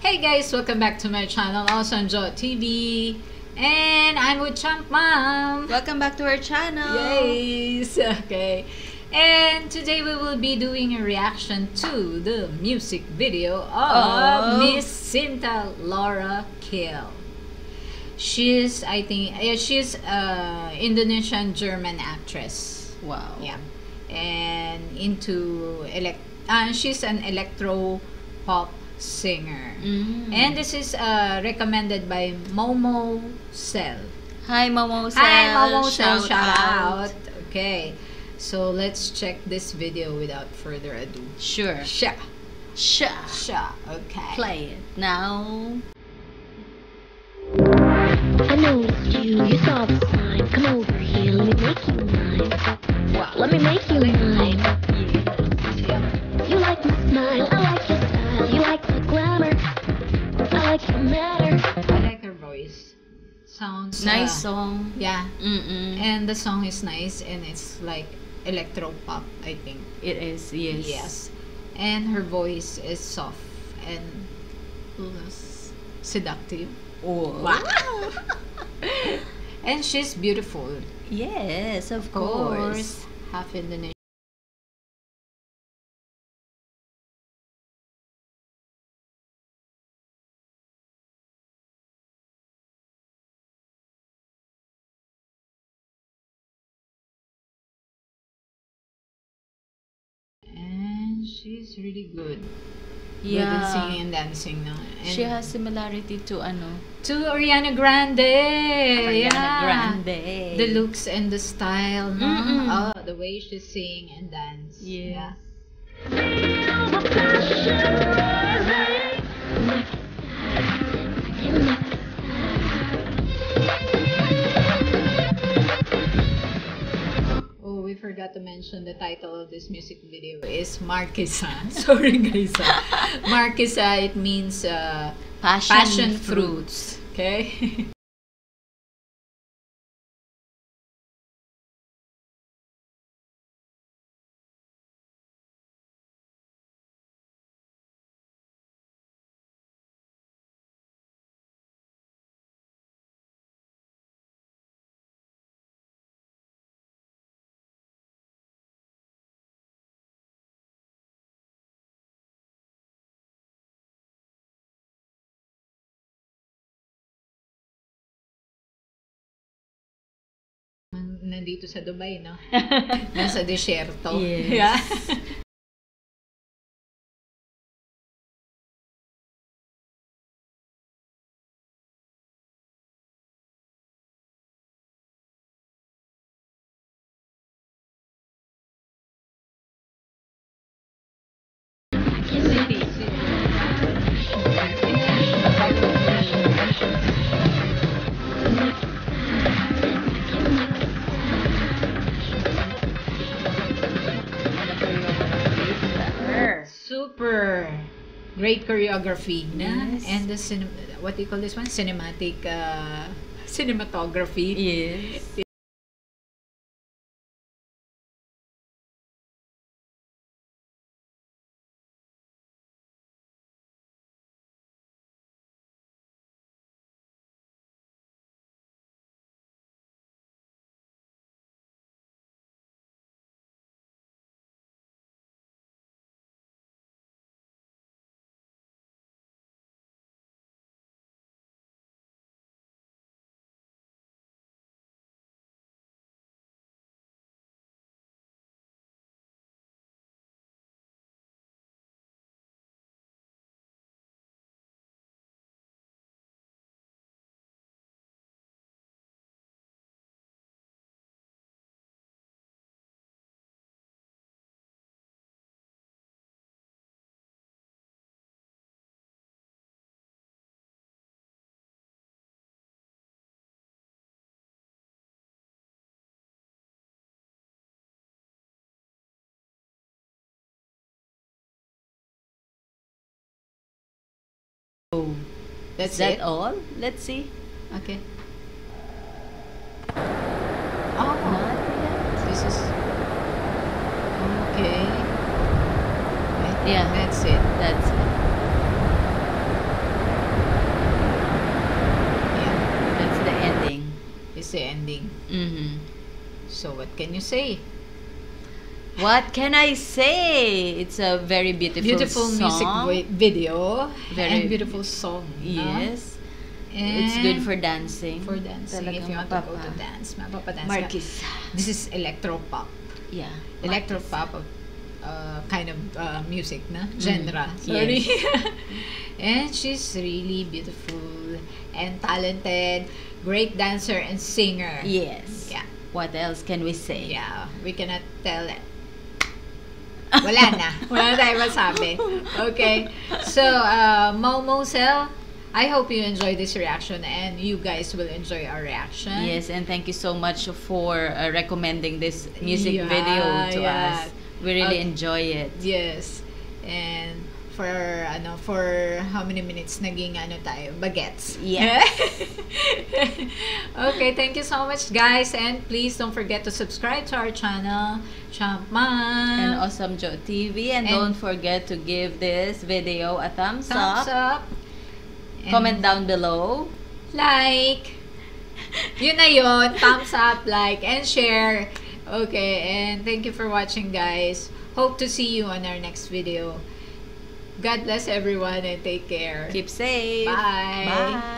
Hey guys, welcome back to my channel, Awesome Joe TV. And I'm with Champ Mom. Welcome back to our channel. Yes, okay. And today we will be doing a reaction to the music video of Oh. Miss Cinta Laura Kill. She's, I think, yeah, she's a Indonesian German actress. Wow. Yeah. And into elect uh, she's an electro pop singer. Mm. And this is uh, recommended by Momo Cell. Hi, Momo Cell. Hi Momo Cell, shout out. Okay. So let's check this video without further ado. Sure. Sha. Sha. Sha. Okay. Play it now. Sounds Nice uh, song. Yeah. Mm-mm. And the song is nice and it's like electro pop, I think. It is, yes. Yes. And her voice is soft and seductive. Oh. Wow. and she's beautiful. Yes, of Of course. course. Half Indonesian. She's really good. Good at singing Yeah. and dancing now. And She has similarity to ano? to Ariana Grande. Ariana yeah. Grande. The looks and the style, no? Mm-mm. Oh, the way she sing and dance. Yes. Oh, forgot to mention the title of this music video is Marquesa. Sorry guys. ah. Marquesa, it means uh, Passion, passion fruits. fruits. Okay? Nandito sa Dubai, no? Nasa desierto. Yes. Yeah. Great choreography na Yes. and the cinem- what do you call this one cinematic uh, cinematography Yes. Oh, that's that it? all? Let's see. Okay. Oh, not yet. This is okay. yeah, that's it. That's it. Yeah, that's the ending. It's the ending. Mm-hmm. So what can you say? What can I say? It's a very beautiful, Beautiful music song. vi- video Very- and beautiful song. no? Yes. It's good for dancing. for dancing. if you want to go to dance, mapapadance ka. Marquis. This is electro pop. Yeah. Electro pop of uh, kind of uh, music na Mm. genre. Sorry. and she's really beautiful and talented, great dancer and singer. Yes. Yeah. What else can we say? Yeah, we cannot tell it. Wala na. Wala na tayo masabi. Okay. So, uh, Mo Mosel, I hope you enjoy this reaction and you guys will enjoy our reaction. Yes, and thank you so much for uh, recommending this music Yeah, video to yeah. us. We really Okay. enjoy it. Yes. And for ano for how many minutes naging ano tayo bagets. Yeah. okay thank you so much guys. And please don't forget to subscribe to our channel Champman And Awesome Joe TV. And, And- don't forget to give this video a thumbs, thumbs up. up. Comment down below. like. Yun na yun. Thumbs up like and share. Okay and thank you for watching guys. Hope to see you on our next video God bless everyone and take care Keep safe. Bye. Bye.